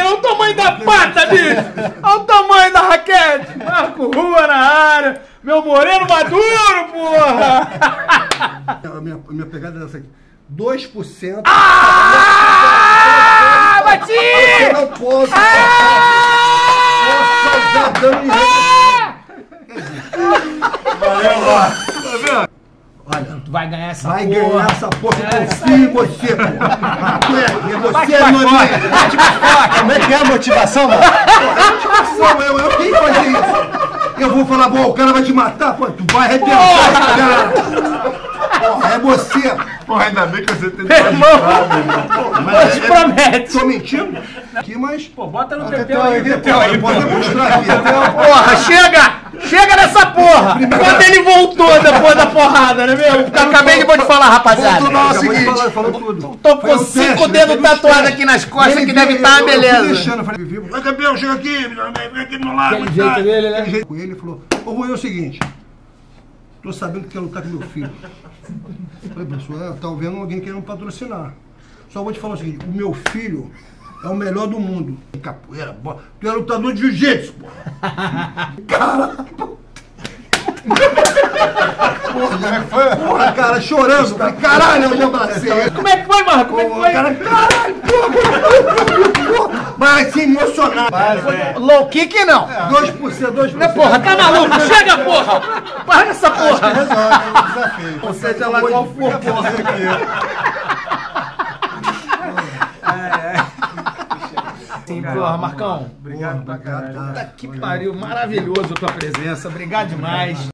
olha o tamanho da pata, bicho! Olha o tamanho da raquete! Marco Rua na área! Meu moreno maduro, porra! A minha, a minha pegada é essa aqui. 2%. Ah! Bati! Eu não posso. Posso causar dano em Olha, Tu vai ganhar essa vai porra. ganhar essa porra. Eu confio em você, é, e você é amigo. bate. Como é que é a motivação, mano? Sou eu, eu quem fazer isso? Eu vou falar, bom, o cara vai te matar, pô, tu vai arrebentar esse cara. Porra, é você. Porra, ainda bem que você tem Meu irmão, Mas te promete. Tô mentindo? Aqui, mas... Pô, bota no Teteu aí, Teteu aí. pode demonstrar aqui. Porra, chega! Chega dessa porra! Quando ele voltou depois né, meu? Acabei de vou te falar, rapaziada. Vou o seguinte. Falar, falou tudo. Tô com cinco teste, dedos tatuados aqui nas costas que deve eu- estar uma beleza. Vai, campeão, chega aqui, vem aqui no lado. Aquele jeito dele, né? Aquele jeito com ele, falou, ô Rui, é o seguinte, tô sabendo que quer lutar com meu filho. Falei, professor, é, tá vendo alguém querendo patrocinar. Só vou te falar o seguinte, o meu filho é o melhor do mundo. Capoeira, bola. Tu é lutador de jiu-jitsu, pô. Cara. Porra, cara, chorando. Falei, caralho, eu já abracei. Como é que foi, Marco? Como é que foi? cara, caralho, pô, Mas assim, emocionado. Low kick não. 2%, 2%. Né, porra, tá maluco? Chega, porra! Para essa porra! Resolve o desafio. Ou seja lá qual for, porra. Sim, porra, Marcão. Obrigado pra caralho. Puta que pariu, maravilhoso a tua presença. Obrigado demais.